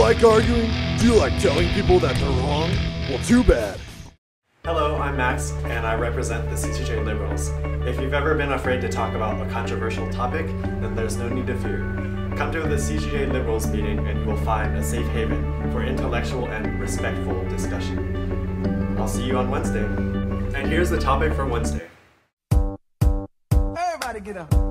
like arguing? Do you like telling people that they're wrong? Well, too bad. Hello, I'm Max, and I represent the CCJ Liberals. If you've ever been afraid to talk about a controversial topic, then there's no need to fear. Come to the CCJ Liberals meeting and you will find a safe haven for intellectual and respectful discussion. I'll see you on Wednesday. And here's the topic for Wednesday. Everybody get up.